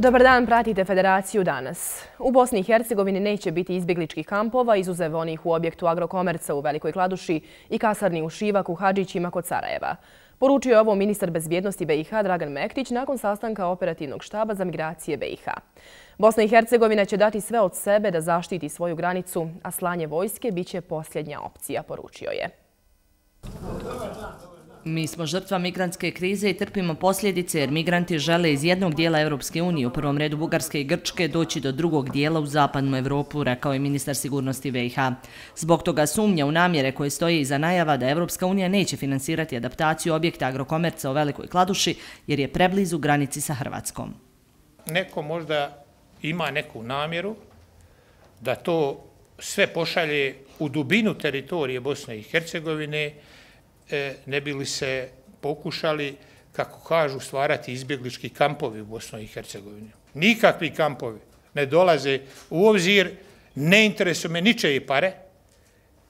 Dobar dan, pratite Federaciju danas. U Bosni i Hercegovini neće biti izbjegličkih kampova, izuzev onih u objektu Agrokomerca u Velikoj Kladuši i kasarni u Šivaku, Hadžićima kod Sarajeva. Poručio je ovo ministar bezbjednosti BiH Dragan Mektić nakon sastanka operativnog štaba za migracije BiH. Bosna i Hercegovina će dati sve od sebe da zaštiti svoju granicu, a slanje vojske biće posljednja opcija, poručio je. Mi smo žrtva migrantske krize i trpimo posljedice jer migranti žele iz jednog dijela Europske unije, u prvom redu Bugarske i Grčke, doći do drugog dijela u zapadnu Evropu, rekao je ministar sigurnosti VIH. Zbog toga sumnja u namjere koje stoje iza najava da Evropska unija neće finansirati adaptaciju objekta agrokomerca u Velikoj Kladuši jer je preblizu granici sa Hrvatskom. Neko možda ima neku namjeru da to sve pošalje u dubinu teritorije Bosne i Hercegovine, E, ne bili se pokušali, kako kažu, stvarati izbjeglički kampovi u Bosnoj i Hercegovini. Nikakvi kampovi ne dolaze u obzir, ne interesuje me ničeji pare,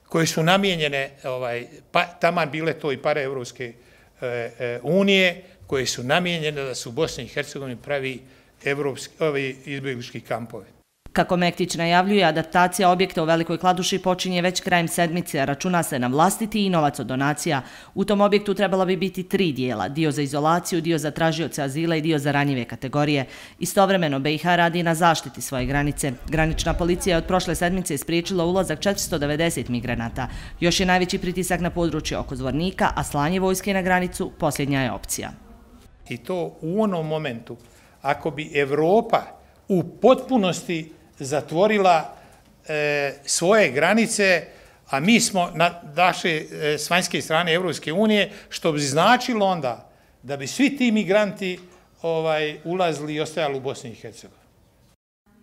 koje su namijenjene, ovaj, pa, taman bile to i pare Evropske e, e, unije, koje su namijenjene da su u Bosni i Hercegovini pravi evropski, ovi izbjeglički kampovi. Kako Mektić najavljuje, adaptacija objekta u Velikoj Kladuši počinje već krajem sedmice, a računa se na vlastiti i novac od donacija. U tom objektu trebala bi biti tri dijela, dio za izolaciju, dio za tražioce azila i dio za ranjive kategorije. Istovremeno BiH radi na zaštiti svoje granice. Granična policija je od prošle sedmice ispriječila ulazak 490 migranata. Još je najveći pritisak na područje oko Zvornika, a slanje vojske na granicu posljednja je opcija. I to u onom momentu, ako bi Evropa u potpunosti zatvorila e, svoje granice, a mi smo na naše e, svanjske strane Evropske unije, što bi značilo onda da bi svi ti migranti ovaj, ulazili i ostajali u Bosni i Hercegovini.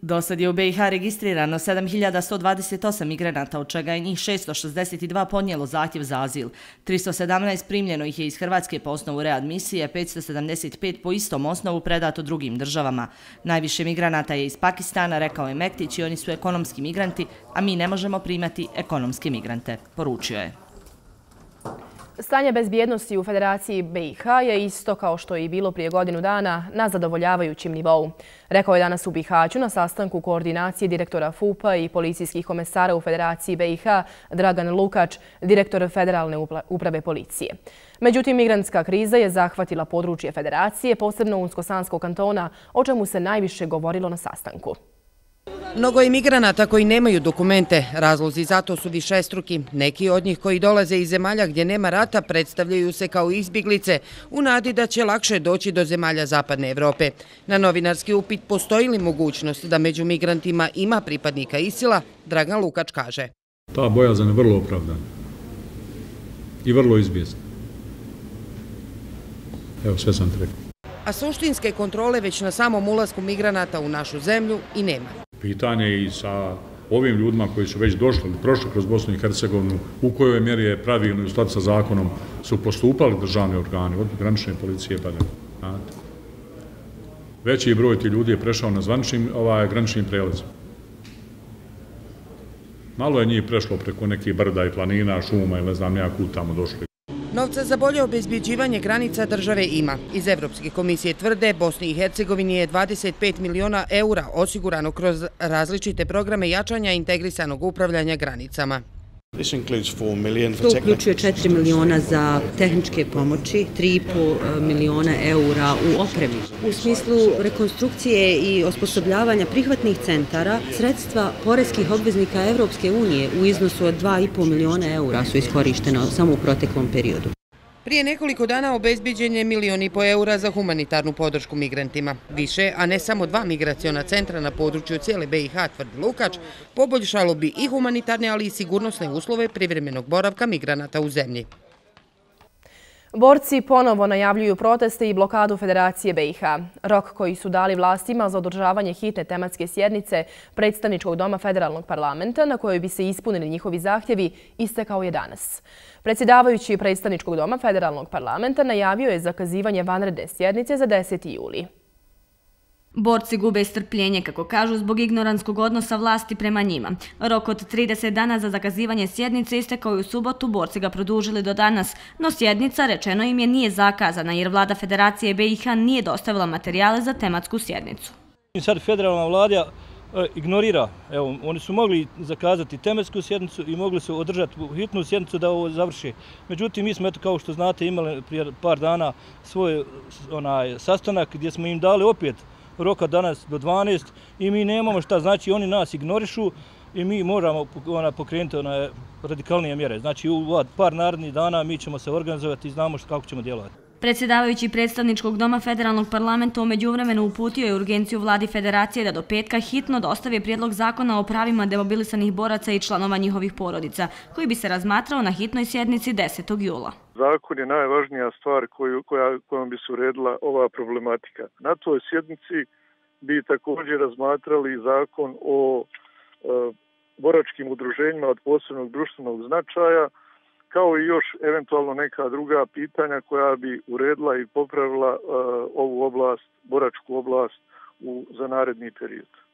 Do sad je u BiH registrirano 7128 migranata, od čega je njih 662 podnijelo zahtjev za azil. 317 primljeno ih je iz Hrvatske po osnovu readmisije, 575 po istom osnovu predato drugim državama. Najviše migranata je iz Pakistana, rekao je Mektić, i oni su ekonomski migranti, a mi ne možemo primati ekonomske migrante, poručio je. Stanje bezbjednosti u Federaciji BiH je isto kao što je i bilo prije godinu dana na zadovoljavajućim nivou. Rekao je danas u Bihaću na sastanku koordinacije direktora FUPA i policijskih komesara u Federaciji BiH Dragan Lukač, direktor Federalne uprave policije. Međutim, migrantska kriza je zahvatila područje Federacije, posebno Unsko-Sanskog kantona, o čemu se najviše govorilo na sastanku. Mnogo imigranata koji nemaju dokumente, razlozi zato su više struki. Neki od njih koji dolaze iz zemalja gdje nema rata predstavljaju se kao izbjeglice u nadi da će lakše doći do zemalja Zapadne Evrope. Na novinarski upit postoji li mogućnost da među migrantima ima pripadnika Isila, Dragan Lukač kaže. Ta bojazan je vrlo opravdana i vrlo izbjesna. Evo, sve sam te rekao. A suštinske kontrole već na samom ulazku migranata u našu zemlju i nema pitanje i sa ovim ljudima koji su već došli, prošli kroz Bosnu i Hercegovinu, u kojoj mjeri je pravilno i u skladu sa zakonom su postupali državni organi, od granične policije pa ne. Veći broj ti ljudi je prešao na zvaničnim ovaj, graničnim prelazima. Malo je njih prešlo preko nekih brda i planina, šuma ili ne znam nijak tamo došli. Novca za bolje obezbjeđivanje granica države ima. Iz Evropske komisije tvrde Bosni i Hercegovini je 25 miliona eura osigurano kroz različite programe jačanja integrisanog upravljanja granicama. To uključuje 4 miliona za tehničke pomoći, 3,5 e, miliona eura u opremi. U smislu rekonstrukcije i osposobljavanja prihvatnih centara, sredstva poreskih obveznika Evropske unije u iznosu od 2,5 miliona eura su iskorištene samo u proteklom periodu. Prije nekoliko dana obezbiđen je milion i po eura za humanitarnu podršku migrantima. Više, a ne samo dva migraciona centra na području cijele BiH, tvrdi Lukač, poboljšalo bi i humanitarne, ali i sigurnosne uslove privremenog boravka migranata u zemlji. Borci ponovo najavljuju proteste i blokadu Federacije BiH. Rok koji su dali vlastima za održavanje hitne tematske sjednice predstavničkog doma federalnog parlamenta na kojoj bi se ispunili njihovi zahtjevi istekao je danas. Predsjedavajući predstavničkog doma federalnog parlamenta najavio je zakazivanje vanredne sjednice za 10. juli. Borci gube strpljenje, kako kažu, zbog ignoranskog odnosa vlasti prema njima. Rok od 30 dana za zakazivanje sjednice istekao je u subotu, borci ga produžili do danas, no sjednica, rečeno im je, nije zakazana jer vlada Federacije BiH nije dostavila materijale za tematsku sjednicu. Sad federalna vlada e, ignorira. Evo, oni su mogli zakazati temetsku sjednicu i mogli su održati hitnu sjednicu da ovo završi. Međutim, mi smo, eto, kao što znate, imali prije par dana svoj onaj, sastanak gdje smo im dali opet roka danas do 12 i mi nemamo šta. Znači, oni nas ignorišu i mi moramo ona, pokrenuti ona, radikalnije mjere. Znači, u par narednih dana mi ćemo se organizovati i znamo kako ćemo djelovati. Predsjedavajući predstavničkog doma federalnog parlamenta umeđu vremenu uputio je urgenciju vladi federacije da do petka hitno dostavi prijedlog zakona o pravima demobilisanih boraca i članova njihovih porodica, koji bi se razmatrao na hitnoj sjednici 10. jula. Zakon je najvažnija stvar koju, koja, kojom bi se uredila ova problematika. Na toj sjednici bi također razmatrali zakon o e, boračkim udruženjima od posebnog društvenog značaja, kao i još eventualno neka druga pitanja koja bi uredila i popravila e, ovu oblast, boračku oblast u, za naredni period.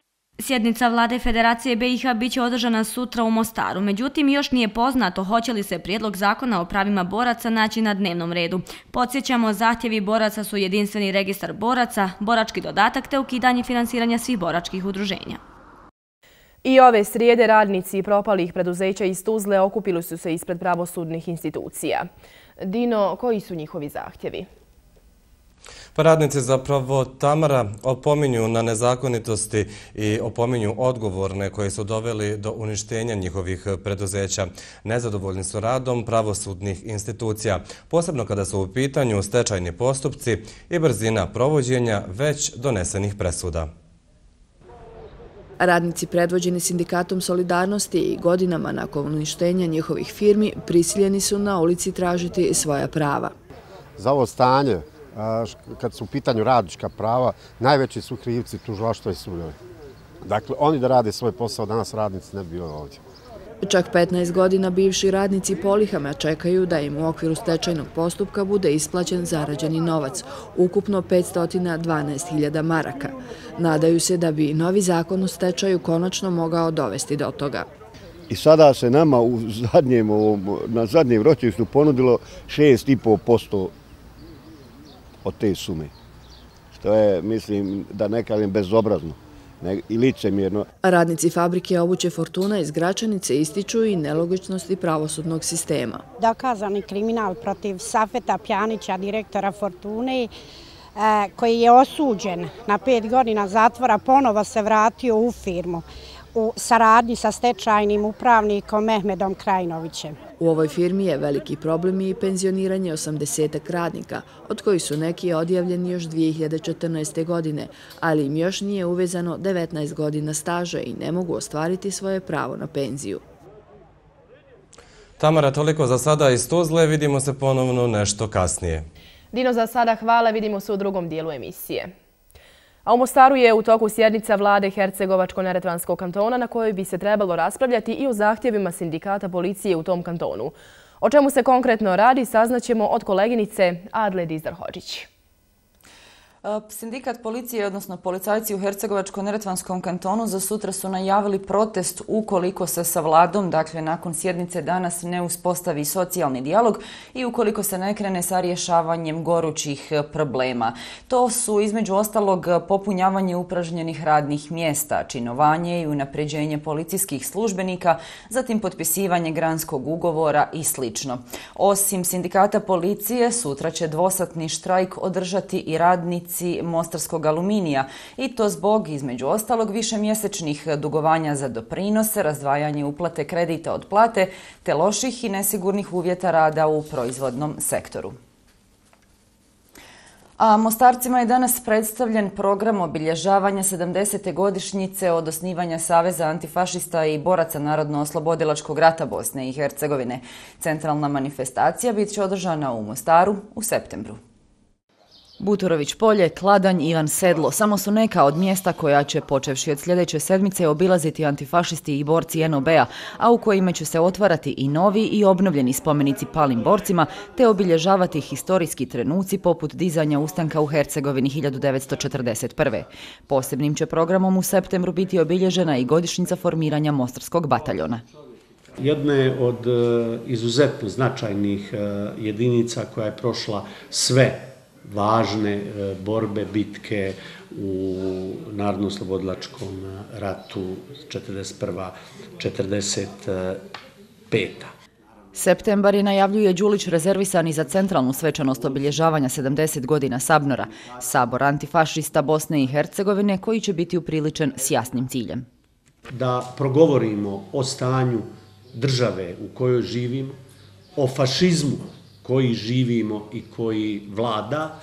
Sjednica vlade Federacije BiH biće održana sutra u Mostaru, međutim još nije poznato hoće li se prijedlog zakona o pravima boraca naći na dnevnom redu. Podsjećamo, zahtjevi boraca su jedinstveni registar boraca, borački dodatak te ukidanje finansiranja svih boračkih udruženja. I ove srijede radnici propalih preduzeća iz Tuzle okupili su se ispred pravosudnih institucija. Dino, koji su njihovi zahtjevi? Pa radnici zapravo Tamara opominju na nezakonitosti i opominju odgovorne koje su doveli do uništenja njihovih preduzeća. Nezadovoljni su radom pravosudnih institucija, posebno kada su u pitanju stečajni postupci i brzina provođenja već donesenih presuda. Radnici predvođeni sindikatom Solidarnosti i godinama nakon uništenja njihovih firmi prisiljeni su na ulici tražiti svoja prava. Za ovo stanje, kad su u pitanju radička prava, najveći su krivci tužilaštva i sudovi. Dakle, oni da rade svoj posao, danas radnici ne bi bilo ovdje. Čak 15 godina bivši radnici Polihama čekaju da im u okviru stečajnog postupka bude isplaćen zarađeni novac, ukupno 512.000 maraka. Nadaju se da bi novi zakon u stečaju konačno mogao dovesti do toga. I sada se nama u zadnjem, na zadnjem ročištu ponudilo 6,5% od te sume. Što je, mislim, da ne kažem bezobrazno i licemjerno. Radnici fabrike obuće Fortuna iz Gračanice ističu i nelogičnosti pravosudnog sistema. Dokazani kriminal protiv Safeta Pjanića, direktora Fortune, e, koji je osuđen na pet godina zatvora, ponovo se vratio u firmu u saradnji sa stečajnim upravnikom Mehmedom Krajinovićem. U ovoj firmi je veliki problem i penzioniranje 80 radnika, od koji su neki odjavljeni još 2014. godine, ali im još nije uvezano 19 godina staža i ne mogu ostvariti svoje pravo na penziju. Tamara, toliko za sada iz Tuzle. Vidimo se ponovno nešto kasnije. Dino, za sada hvala. Vidimo se u drugom dijelu emisije. A u Mostaru je u toku sjednica vlade Hercegovačko-Neretvanskog kantona na kojoj bi se trebalo raspravljati i o zahtjevima sindikata policije u tom kantonu. O čemu se konkretno radi saznaćemo od koleginice Adle Dizdar-Hođić. Eh, sindikat policije, odnosno policajci u Hercegovačko-Neretvanskom kantonu za sutra su najavili protest ukoliko se sa vladom, dakle nakon sjednice danas, ne uspostavi socijalni dijalog i ukoliko se ne krene sa rješavanjem gorućih eh, problema. To su između ostalog eh, popunjavanje upražnjenih radnih mjesta, činovanje i unapređenje policijskih službenika, zatim potpisivanje granskog ugovora i sl. Osim sindikata policije, sutra će dvosatni štrajk održati i radnici radnici Mostarskog aluminija i to zbog, između ostalog, više mjesečnih dugovanja za doprinose, razdvajanje uplate kredita od plate, te loših i nesigurnih uvjeta rada u proizvodnom sektoru. A Mostarcima je danas predstavljen program obilježavanja 70. godišnjice od osnivanja Saveza antifašista i boraca Narodno-oslobodilačkog rata Bosne i Hercegovine. Centralna manifestacija bit će održana u Mostaru u septembru. Butorović polje, Kladanj, Ivan Sedlo, samo su neka od mjesta koja će, počevši od sljedeće sedmice, obilaziti antifašisti i borci NOB-a, a u kojima će se otvarati i novi i obnovljeni spomenici palim borcima, te obilježavati historijski trenuci poput dizanja ustanka u Hercegovini 1941. Posebnim će programom u septembru biti obilježena i godišnjica formiranja Mostarskog bataljona. Jedna je od e, izuzetno značajnih e, jedinica koja je prošla sve važne e, borbe, bitke u Narodno-slobodlačkom ratu 41. 45. Septembar je najavljuje Đulić rezervisani za centralnu svečanost obilježavanja 70 godina Sabnora, sabor antifašista Bosne i Hercegovine koji će biti upriličen s jasnim ciljem. Da progovorimo o stanju države u kojoj živimo, o fašizmu koji živimo i koji vlada,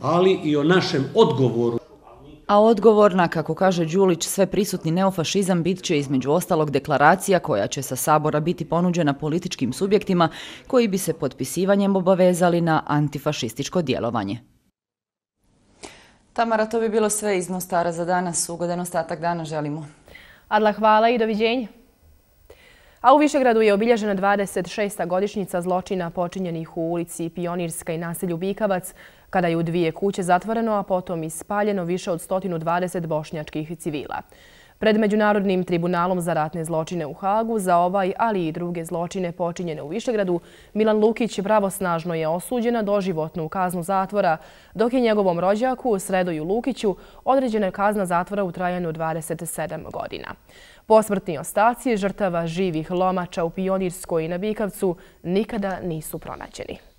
ali i o našem odgovoru. A odgovor na, kako kaže Đulić, sve prisutni neofašizam bit će između ostalog deklaracija koja će sa sabora biti ponuđena političkim subjektima koji bi se potpisivanjem obavezali na antifašističko djelovanje. Tamara, to bi bilo sve iz Nostara za danas. Ugodan ostatak dana želimo. Adla, hvala i doviđenja. A u Višegradu je obilježena 26. godišnjica zločina počinjenih u ulici Pionirska i naselju Bikavac, kada je u dvije kuće zatvoreno, a potom ispaljeno više od 120 bošnjačkih civila. Pred Međunarodnim tribunalom za ratne zločine u Hagu za ovaj, ali i druge zločine počinjene u Višegradu, Milan Lukić pravosnažno je osuđena na doživotnu kaznu zatvora, dok je njegovom rođaku, Sredoju Lukiću, određena je kazna zatvora u trajanju 27 godina. Posmrtni ostaci žrtava živih lomača u Pionirskoj i na Bikavcu nikada nisu pronađeni.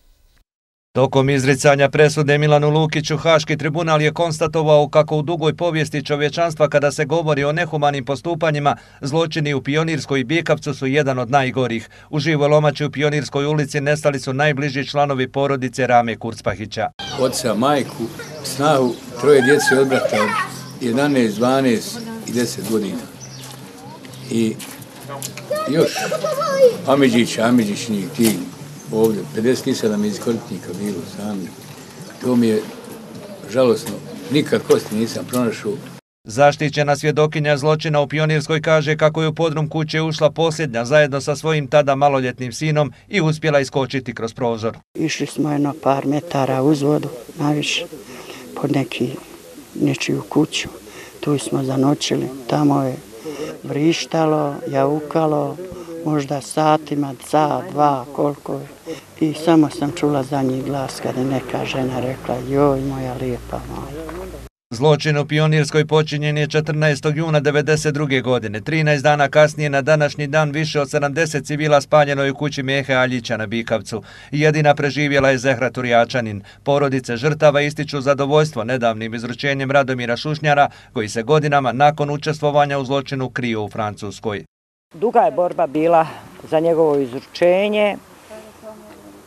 Tokom izricanja presude Milanu Lukiću, Haški tribunal je konstatovao kako u dugoj povijesti čovječanstva kada se govori o nehumanim postupanjima, zločini u Pionirskoj i Bikavcu su jedan od najgorih. U živoj lomači u Pionirskoj ulici nestali su najbliži članovi porodice Rame Kurcpahića. Oca, majku, snahu, troje djece odbrata, 11, 12 i 10 godina. I još Amidžić, Amidžić njih, ti ovdje, 57 iz koritnika bilo sami. To mi je žalosno, nikad kosti nisam pronašao. Zaštićena svjedokinja zločina u Pionirskoj kaže kako je u podrum kuće ušla posljednja zajedno sa svojim tada maloljetnim sinom i uspjela iskočiti kroz prozor. Išli smo jedno par metara uz vodu, naviše, pod neki nečiju kuću. Tu smo zanočili, tamo je vrištalo, jaukalo, možda satima, za, dva, koliko je. I samo sam čula za njih glas kada je neka žena rekla, joj moja lijepa moja. Zločin u Pionirskoj počinjen je 14. juna 1992. godine. 13 dana kasnije na današnji dan više od 70 civila spaljeno je u kući Mehe Aljića na Bikavcu. Jedina preživjela je Zehra Turjačanin. Porodice žrtava ističu zadovoljstvo nedavnim izručenjem Radomira Šušnjara, koji se godinama nakon učestvovanja u zločinu kriju u Francuskoj. Duga je borba bila za njegovo izručenje.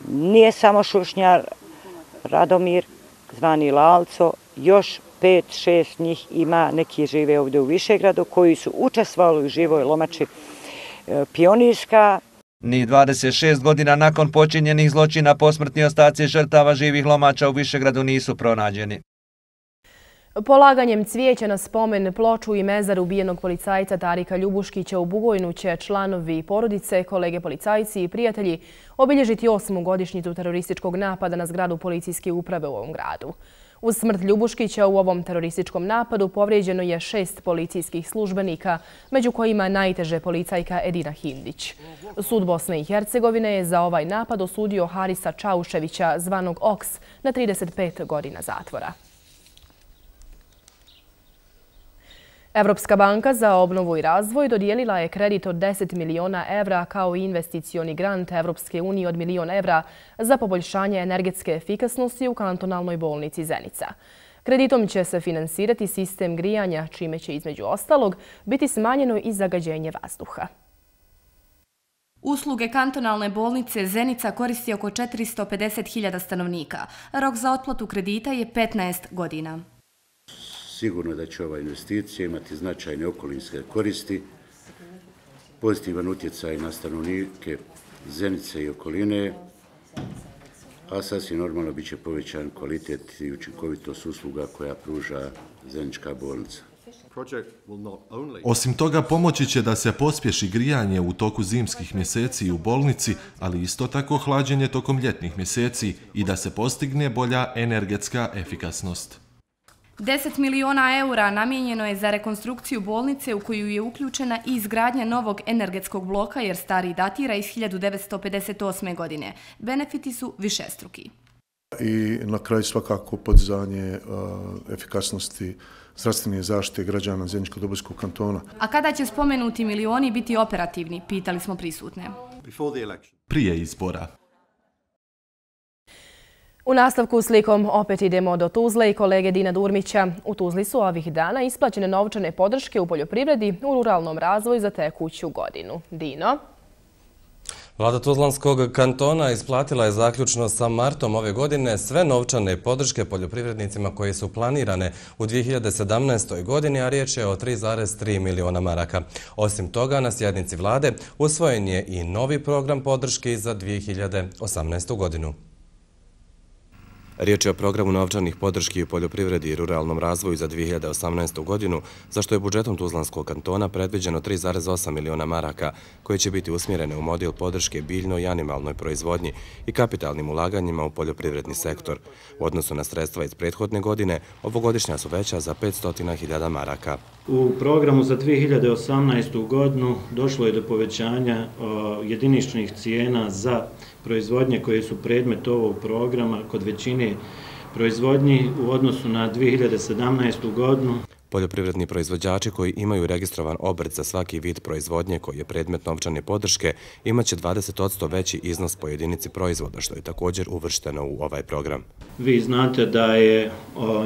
Nije samo Šušnjar, Radomir, zvani Lalco, još pet, šest njih ima, neki žive ovdje u Višegradu, koji su učestvovali u živoj lomači e, pionirska. Ni 26 godina nakon počinjenih zločina posmrtni ostaci žrtava živih lomača u Višegradu nisu pronađeni. Polaganjem cvijeća na spomen ploču i mezar ubijenog policajca Tarika Ljubuškića u Bugojnu će članovi porodice, kolege policajci i prijatelji obilježiti osmu godišnjicu terorističkog napada na zgradu policijske uprave u ovom gradu. Uz smrt Ljubuškića u ovom terorističkom napadu povrijeđeno je šest policijskih službenika, među kojima najteže policajka Edina Hindić. Sud Bosne i Hercegovine je za ovaj napad osudio Harisa Čauševića, zvanog OKS, na 35 godina zatvora. Evropska banka za obnovu i razvoj dodijelila je kredit od 10 miliona evra kao investicioni grant Evropske unije od milion evra za poboljšanje energetske efikasnosti u kantonalnoj bolnici Zenica. Kreditom će se finansirati sistem grijanja, čime će između ostalog biti smanjeno i zagađenje vazduha. Usluge kantonalne bolnice Zenica koristi oko 450.000 stanovnika. Rok za otplatu kredita je 15 godina sigurno da će ova investicija imati značajne okolinske koristi, pozitivan utjecaj na stanovnike Zenice i okoline, a sasvim normalno bit će povećan kvalitet i učinkovitost usluga koja pruža Zenička bolnica. Osim toga, pomoći će da se pospješi grijanje u toku zimskih mjeseci u bolnici, ali isto tako hlađenje tokom ljetnih mjeseci i da se postigne bolja energetska efikasnost. 10 miliona eura namijenjeno je za rekonstrukciju bolnice u koju je uključena i izgradnja novog energetskog bloka jer stari datira iz 1958. godine. Benefiti su višestruki. I na kraju svakako podzanje efikasnosti zdravstvene zaštite građana Zeničko-Dobojskog kantona. A kada će spomenuti milioni biti operativni, pitali smo prisutne. Prije izbora. U nastavku slikom opet idemo do Tuzle i kolege Dina Durmića. U Tuzli su ovih dana isplaćene novčane podrške u poljoprivredi u ruralnom razvoju za tekuću godinu. Dino? Vlada Tuzlanskog kantona isplatila je zaključno sa martom ove godine sve novčane podrške poljoprivrednicima koje su planirane u 2017. godini, a riječ je o 3,3 miliona maraka. Osim toga, na sjednici vlade usvojen je i novi program podrške za 2018. godinu. Riječ je o programu novčanih podrški u poljoprivredi i ruralnom razvoju za 2018. godinu, za što je budžetom Tuzlanskog kantona predviđeno 3,8 miliona maraka, koje će biti usmjerene u model podrške biljnoj i animalnoj proizvodnji i kapitalnim ulaganjima u poljoprivredni sektor. U odnosu na sredstva iz prethodne godine, ovogodišnja su veća za 500.000 maraka. U programu za 2018. godinu došlo je do povećanja jediničnih cijena za proizvodnje koje su predmet ovog programa kod većine proizvodnji u odnosu na 2017. godinu. Poljoprivredni proizvođači koji imaju registrovan obrt za svaki vid proizvodnje koji je predmet novčane podrške imaće 20% veći iznos po jedinici proizvoda, što je također uvršteno u ovaj program. Vi znate da je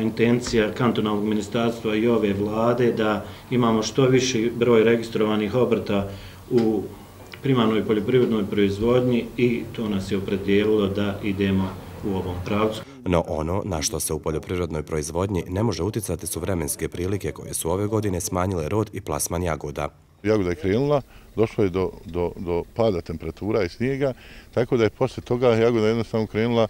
intencija kantonalnog ministarstva i ove vlade da imamo što više broj registrovanih obrta u primarnoj poljoprivrednoj proizvodnji i to nas je opredijelilo da idemo u ovom pravcu. No ono na što se u poljoprivrednoj proizvodnji ne može uticati su vremenske prilike koje su ove godine smanjile rod i plasman jagoda. Jagoda je krenula, došlo je do, do, do pada temperatura i snijega, tako da je posle toga jagoda jednostavno krenula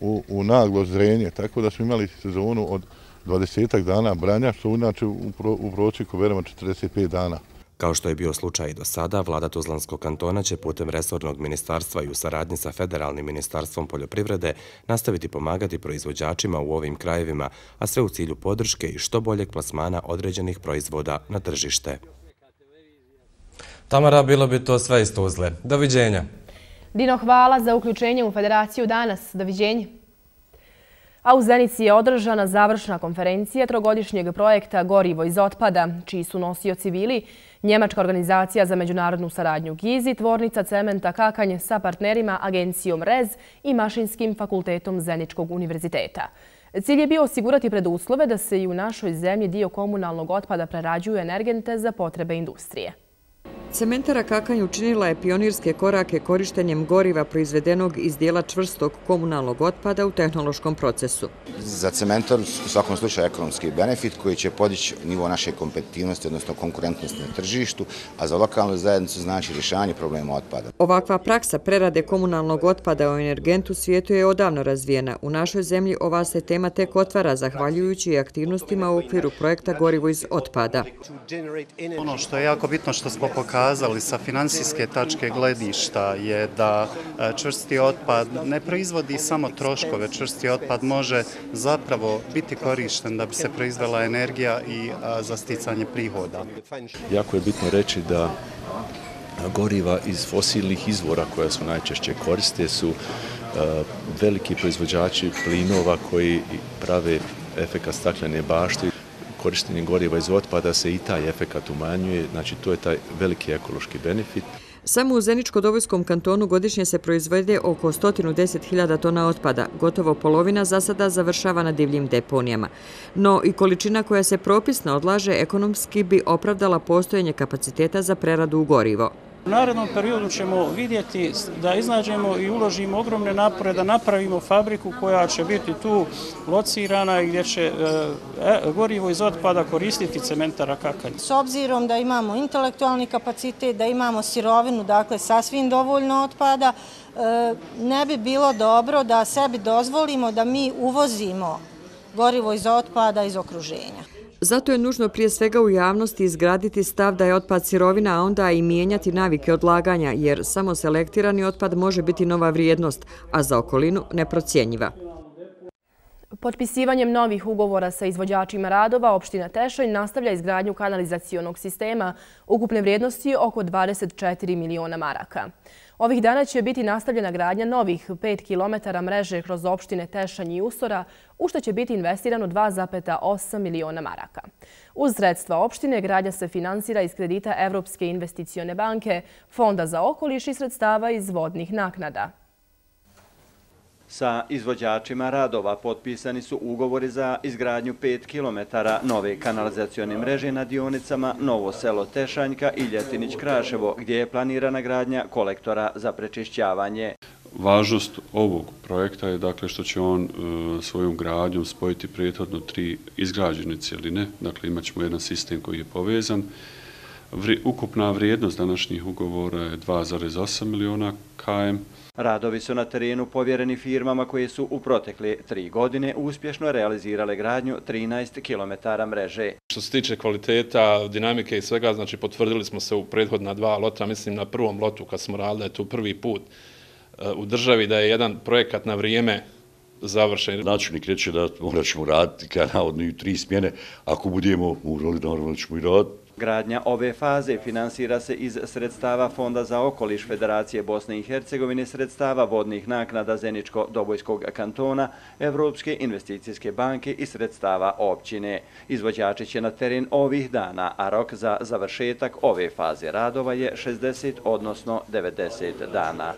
u, u naglo zrenje, tako da smo imali sezonu od 20 dana branja, što inače u, u pročiku veramo 45 dana. Kao što je bio slučaj i do sada, vlada Tuzlanskog kantona će putem resornog ministarstva i u saradnji sa Federalnim ministarstvom poljoprivrede nastaviti pomagati proizvođačima u ovim krajevima, a sve u cilju podrške i što boljeg plasmana određenih proizvoda na tržište. Tamara, bilo bi to sve iz Tuzle. Doviđenja. Dino, hvala za uključenje u federaciju danas. Doviđenje. A u Zenici je održana završna konferencija trogodišnjeg projekta Gorivo iz otpada, čiji su nosio civili, Njemačka organizacija za međunarodnu saradnju Gizi, tvornica cementa Kakanje sa partnerima Agencijom REZ i Mašinskim fakultetom Zeničkog univerziteta. Cilj je bio osigurati preduslove da se i u našoj zemlji dio komunalnog otpada prerađuju energente za potrebe industrije. Cementara Kakanj učinila je pionirske korake korištenjem goriva proizvedenog iz dijela čvrstog komunalnog otpada u tehnološkom procesu. Za cementar u svakom slučaju ekonomski benefit koji će podići nivo naše kompetitivnosti, odnosno konkurentnosti na tržištu, a za lokalnu zajednicu znači rješanje problema otpada. Ovakva praksa prerade komunalnog otpada u energentu svijetu je odavno razvijena. U našoj zemlji ova se tema tek otvara zahvaljujući aktivnostima u okviru projekta Gorivo iz otpada. Ono što je jako bitno što smo pokazali pokazali sa finansijske tačke gledišta je da e, čvrsti otpad ne proizvodi samo troškove, čvrsti otpad može zapravo biti korišten da bi se proizvela energija i e, za sticanje prihoda. Jako je bitno reći da goriva iz fosilnih izvora koja su najčešće koriste su e, veliki proizvođači plinova koji prave efekat staklene bašte korištenje goriva iz otpada se i taj efekat umanjuje, znači to je taj veliki ekološki benefit. Samo u Zeničko-Dobojskom kantonu godišnje se proizvede oko 110.000 tona otpada. Gotovo polovina za sada završava na divljim deponijama. No i količina koja se propisno odlaže ekonomski bi opravdala postojanje kapaciteta za preradu u gorivo. U narednom periodu ćemo vidjeti da iznađemo i uložimo ogromne napore da napravimo fabriku koja će biti tu locirana i gdje će e, e gorivo iz otpada koristiti cementara kakalj. S obzirom da imamo intelektualni kapacitet, da imamo sirovinu, dakle sasvim dovoljno otpada, e, ne bi bilo dobro da sebi dozvolimo da mi uvozimo gorivo iz otpada iz okruženja. Zato je nužno prije svega u javnosti izgraditi stav da je otpad sirovina, a onda i mijenjati navike odlaganja, jer samo selektirani otpad može biti nova vrijednost, a za okolinu neprocijenjiva. Potpisivanjem novih ugovora sa izvođačima radova, opština Tešanj nastavlja izgradnju kanalizacijonog sistema ukupne vrijednosti oko 24 miliona maraka. Ovih dana će biti nastavljena gradnja novih 5 km mreže kroz opštine Tešanj i Usora, u što će biti investirano 2,8 miliona maraka. Uz sredstva opštine, gradnja se finansira iz kredita Evropske investicione banke, Fonda za okoliš i sredstava iz vodnih naknada. Sa izvođačima radova potpisani su ugovori za izgradnju 5 km nove kanalizacione mreže na dionicama Novo selo Tešanjka i Ljetinić Kraševo, gdje je planirana gradnja kolektora za prečišćavanje. Važnost ovog projekta je dakle što će on e, svojom gradnjom spojiti prijethodno tri izgrađene cijeline, dakle imat ćemo jedan sistem koji je povezan. Ukupna vrijednost današnjih ugovora je 2,8 miliona km, Radovi su na terenu povjereni firmama koje su u protekle tri godine uspješno realizirale gradnju 13 km mreže. Što se tiče kvaliteta, dinamike i svega, znači potvrdili smo se u prethodna dva lota, mislim na prvom lotu kad smo radili tu prvi put e, u državi da je jedan projekat na vrijeme završen. Načelnik reće da morat ćemo raditi kanal od tri smjene, ako budemo urali, naravno ćemo i raditi. Gradnja ove faze finansira se iz sredstava Fonda za okoliš Federacije Bosne i Hercegovine, sredstava vodnih naknada Zeničko-Dobojskog kantona, Evropske investicijske banke i sredstava općine. Izvođači će na teren ovih dana, a rok za završetak ove faze radova je 60, odnosno 90 dana.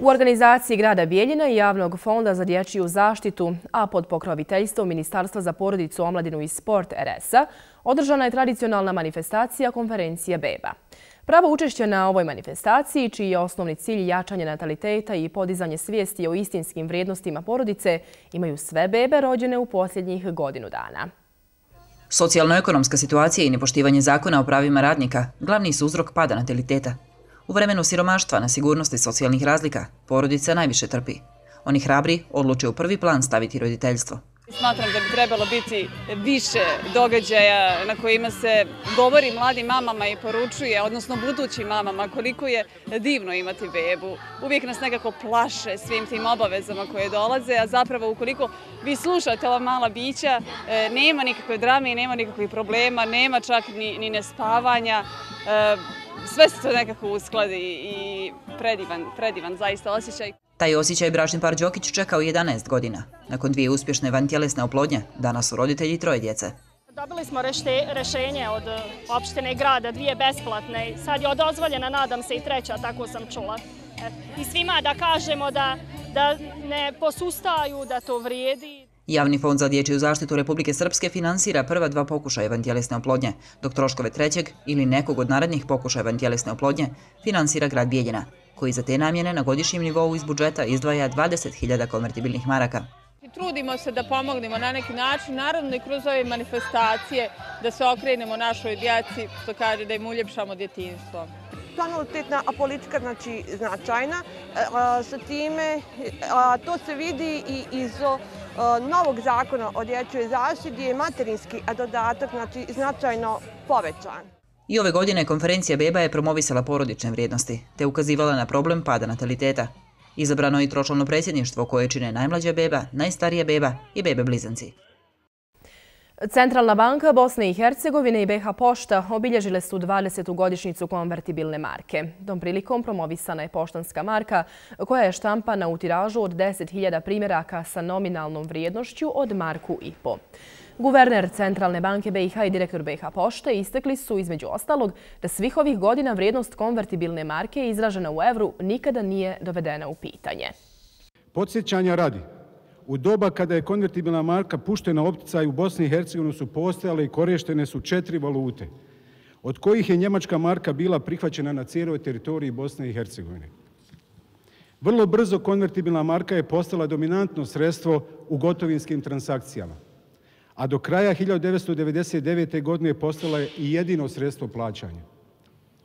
U organizaciji grada Bijeljina i Javnog fonda za dječju zaštitu, a pod pokroviteljstvom Ministarstva za porodicu, omladinu i sport RS-a, održana je tradicionalna manifestacija konferencija BEBA. Pravo učešće na ovoj manifestaciji, čiji je osnovni cilj jačanje nataliteta i podizanje svijesti o istinskim vrijednostima porodice, imaju sve bebe rođene u posljednjih godinu dana. Socijalno-ekonomska situacija i nepoštivanje zakona o pravima radnika glavni su uzrok pada nataliteta. U vremenu siromaštva na sigurnosti socijalnih razlika, porodica najviše trpi. Oni hrabri odluče u prvi plan staviti roditeljstvo. Smatram da bi trebalo biti više događaja na kojima se govori mladim mamama i poručuje, odnosno budućim mamama, koliko je divno imati bebu. Uvijek nas nekako plaše svim tim obavezama koje dolaze, a zapravo ukoliko vi slušate ova mala bića, e, nema nikakve drame i nema nikakvih problema, nema čak ni nespavanja. E, sve se to nekako uskladi i predivan, predivan zaista osjećaj. Taj osjećaj bračni par Đokić čekao 11 godina. Nakon dvije uspješne vantjelesne oplodnje, danas su roditelji troje djece. Dobili smo rešenje od opštine grada, dvije besplatne. Sad je odozvoljena, nadam se, i treća, tako sam čula. I svima da kažemo da, da ne posustaju, da to vrijedi. Javni fond za dječju zaštitu Republike Srpske finansira prva dva pokušaja evantjelesne oplodnje, dok troškove trećeg ili nekog od narednih pokušaja evantjelesne oplodnje finansira grad Bijeljina, koji za te namjene na godišnjem nivou iz budžeta izdvaja 20.000 konvertibilnih maraka. Trudimo se da pomognemo na neki način, naravno i kroz ove manifestacije, da se okrenemo našoj djeci, što kaže da im uljepšamo djetinstvo. Planalitetna politika znači značajna, sa time to se vidi i iz novog zakona o dječjoj zaštiti je materinski, a dodatak znači, značajno povećan. I ove godine konferencija Beba je promovisala porodične vrijednosti, te ukazivala na problem pada nataliteta. Izabrano je i tročlano predsjedništvo koje čine najmlađa beba, najstarija beba i bebe blizanci. Centralna banka Bosne i Hercegovine i BH Pošta obilježile su 20. godišnicu konvertibilne marke. Tom prilikom promovisana je poštanska marka koja je štampana u tiražu od 10.000 primjeraka sa nominalnom vrijednošću od marku i po. Guverner Centralne banke BiH i direktor BiH Pošte istekli su između ostalog da svih ovih godina vrijednost konvertibilne marke izražena u evru nikada nije dovedena u pitanje. Podsjećanja radi, U doba kada je konvertibilna marka puštena opticaj u Bosni i Hercegovini su postojale i korještene su četiri valute, od kojih je njemačka marka bila prihvaćena na cijeloj teritoriji Bosne i Hercegovine. Vrlo brzo konvertibilna marka je postala dominantno sredstvo u gotovinskim transakcijama, a do kraja 1999. godine postala je i jedino sredstvo plaćanja.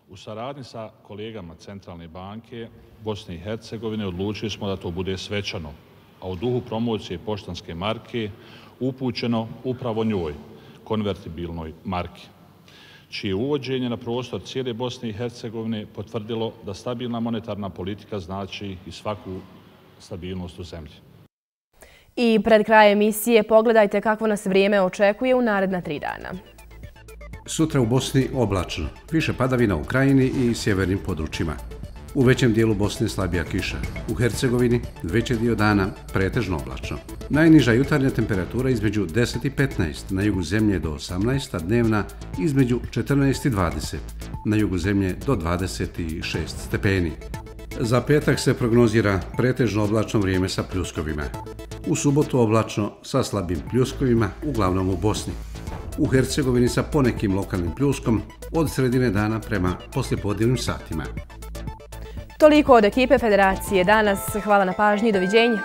U saradnji sa kolegama Centralne banke Bosne i Hercegovine odlučili smo da to bude svečano a u duhu promocije poštanske marke upućeno upravo njoj, konvertibilnoj marki, čije uvođenje na prostor cijele Bosne i Hercegovine potvrdilo da stabilna monetarna politika znači i svaku stabilnost u zemlji. I pred krajem emisije pogledajte kako nas vrijeme očekuje u naredna tri dana. Sutra u Bosni oblačno, više padavina u krajini i sjevernim područjima. U većem dijelu Bosne slabija kiša. U Hercegovini veći dio dana pretežno oblačno. Najniža jutarnja temperatura između 10 i 15, na jugu zemlje do 18, a dnevna između 14 i 20, na jugu zemlje do 26 stepeni. Za petak se prognozira pretežno oblačno vrijeme sa pljuskovima. U subotu oblačno sa slabim pljuskovima, uglavnom u Bosni. U Hercegovini sa ponekim lokalnim pljuskom od sredine dana prema poslijepodnevnim satima. Toliko od ekipe Federacije danas. Hvala na pažnji i doviđenje.